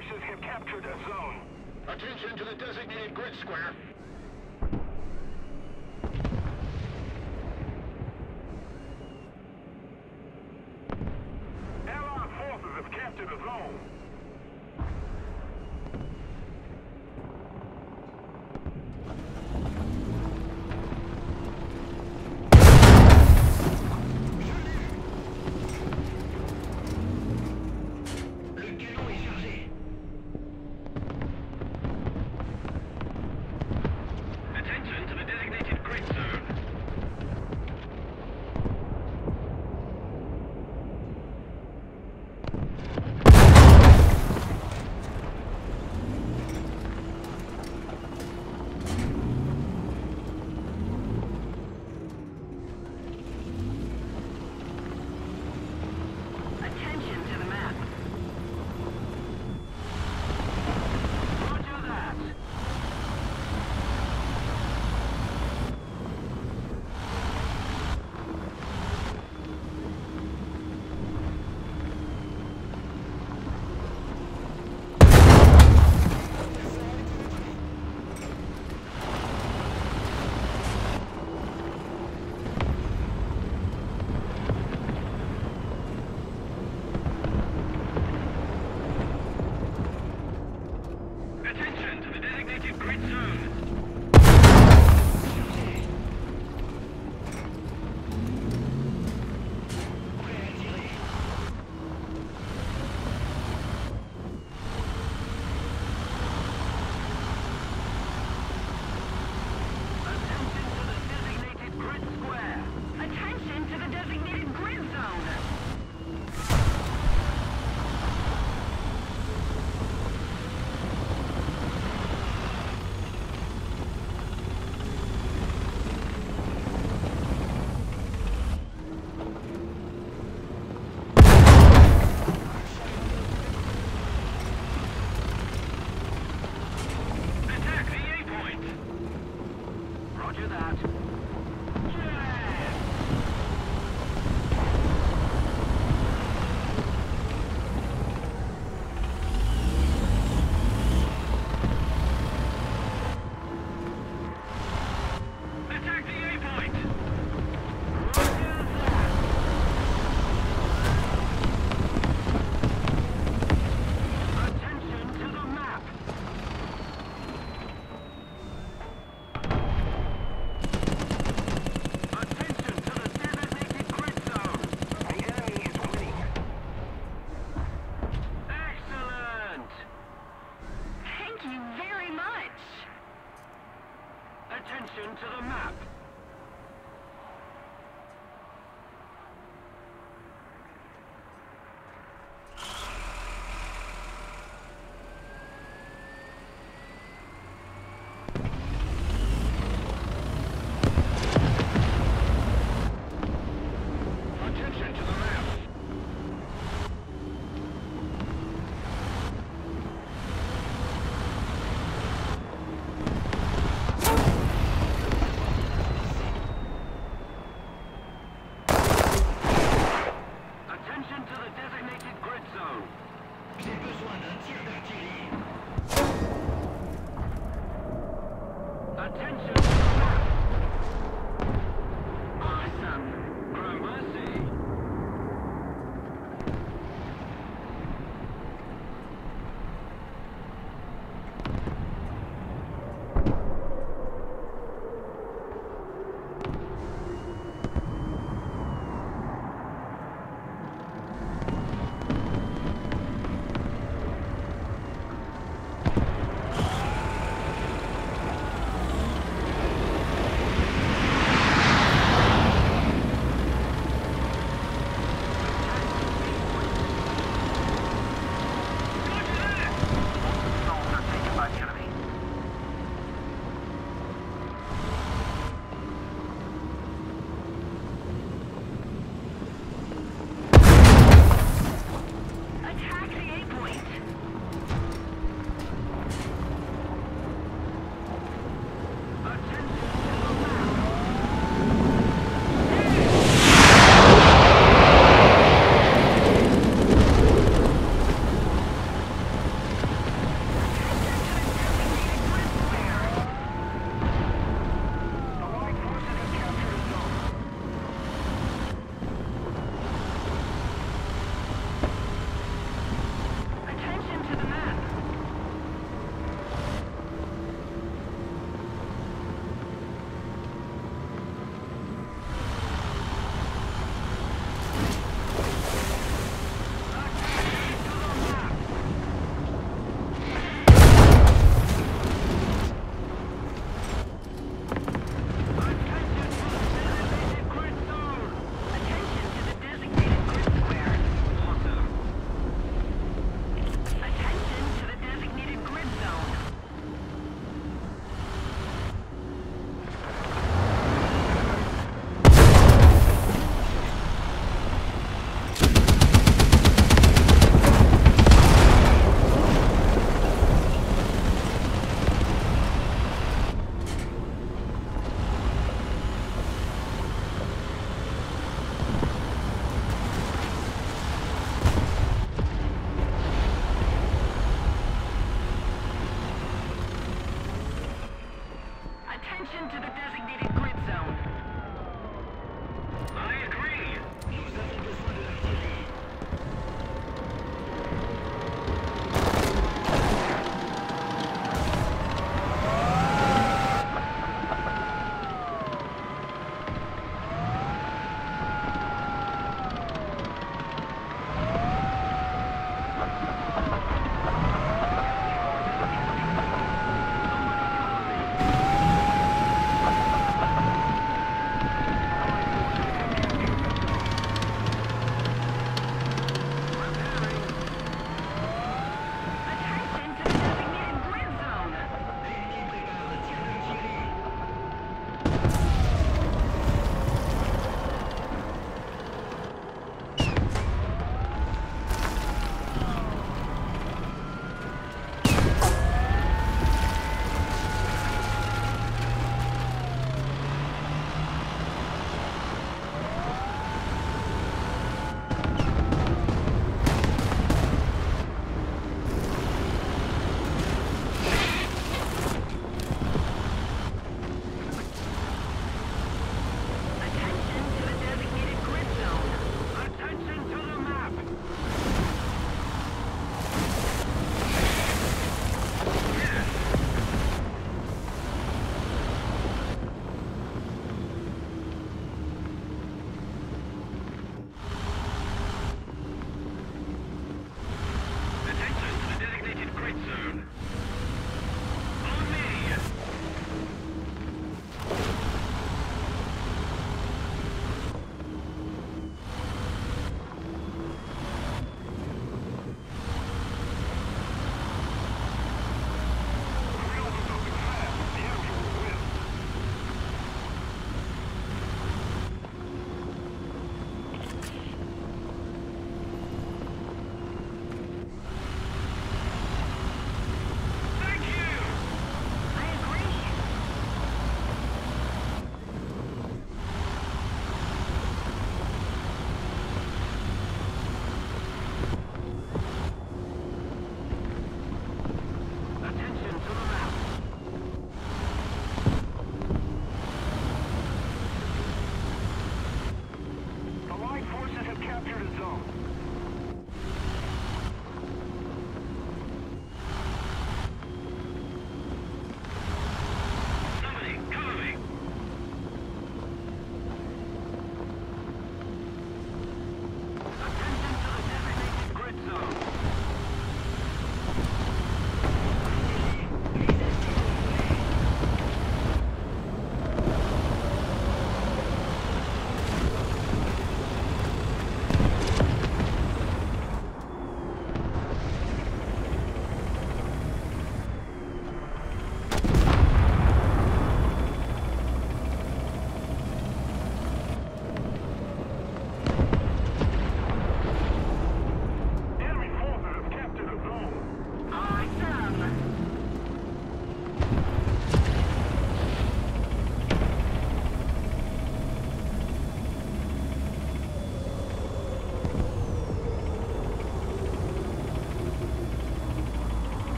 forces have captured a zone. Attention to the designated grid square.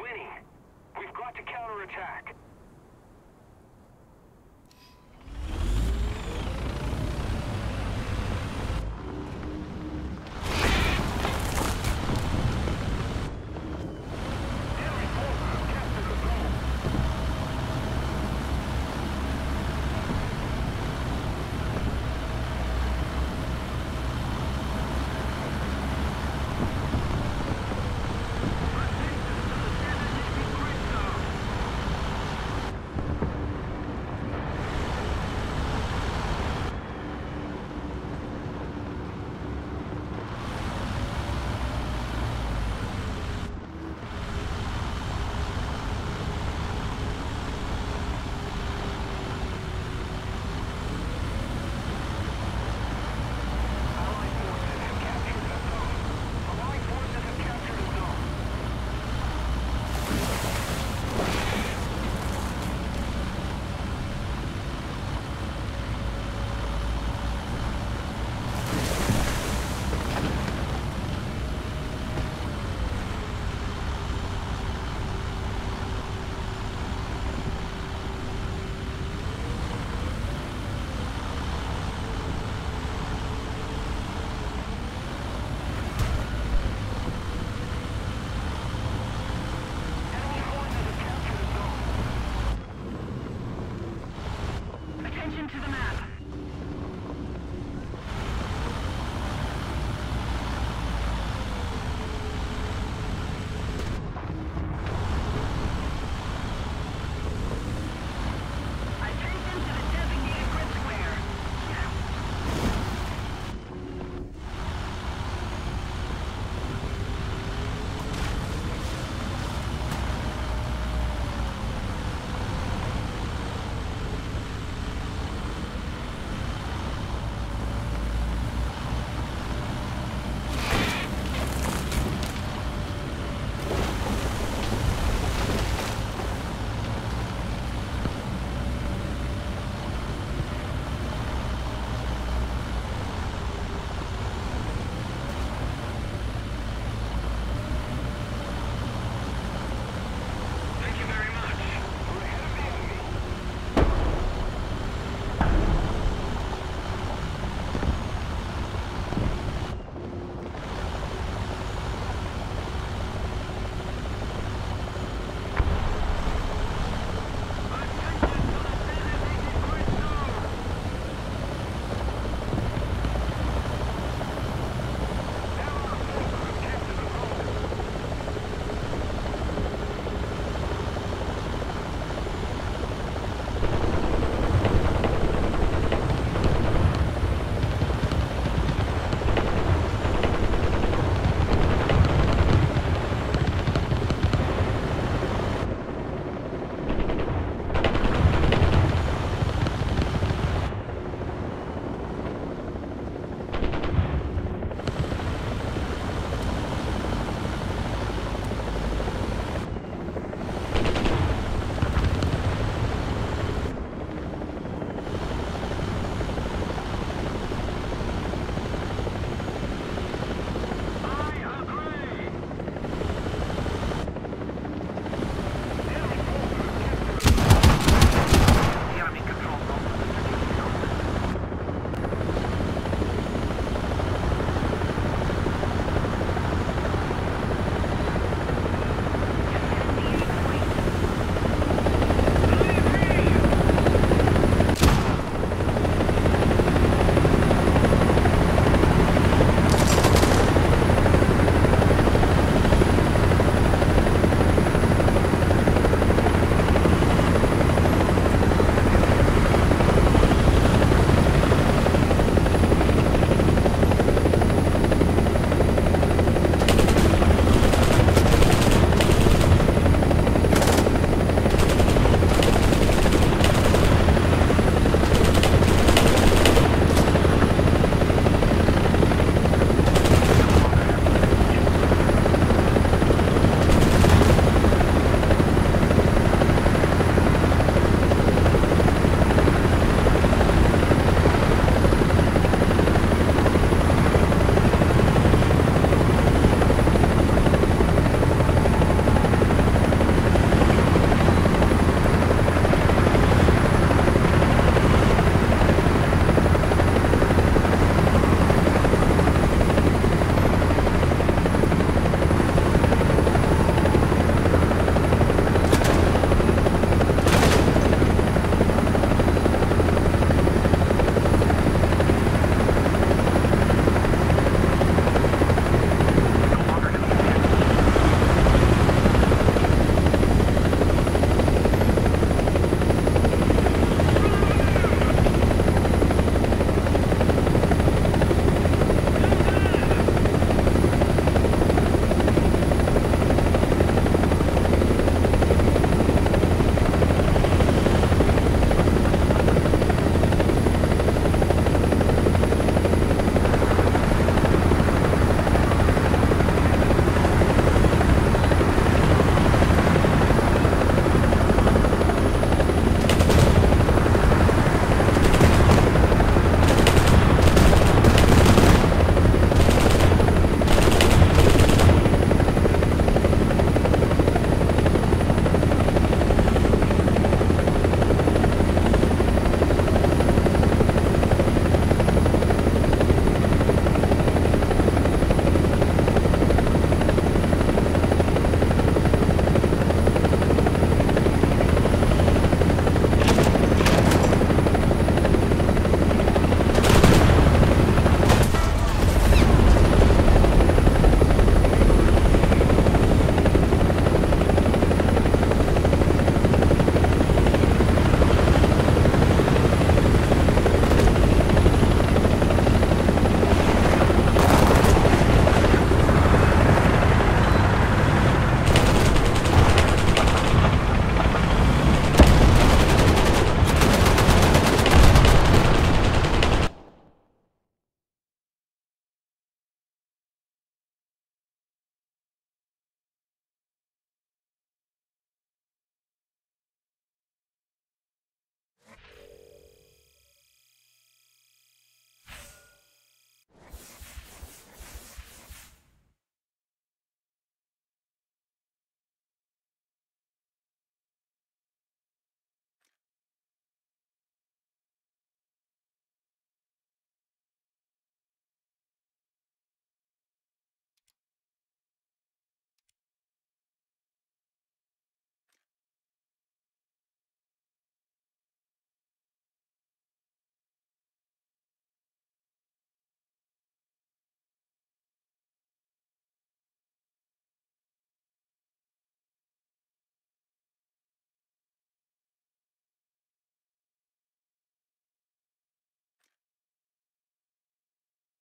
Winning. We've got to counterattack.